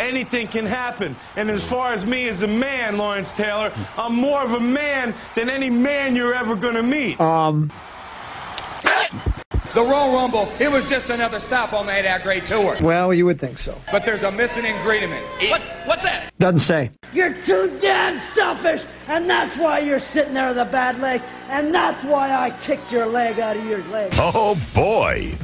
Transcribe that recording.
anything can happen. And as far as me as a man, Lawrence Taylor, I'm more of a man than any man you're ever going to meet. Um, The Royal Rumble, it was just another stop on the Ain't I Great Tour. well, you would think so. But there's a missing ingredient. What? What's that? Doesn't say. You're too damn selfish, and that's why you're sitting there with a bad leg, and that's why I kicked your leg out of your leg. Oh boy.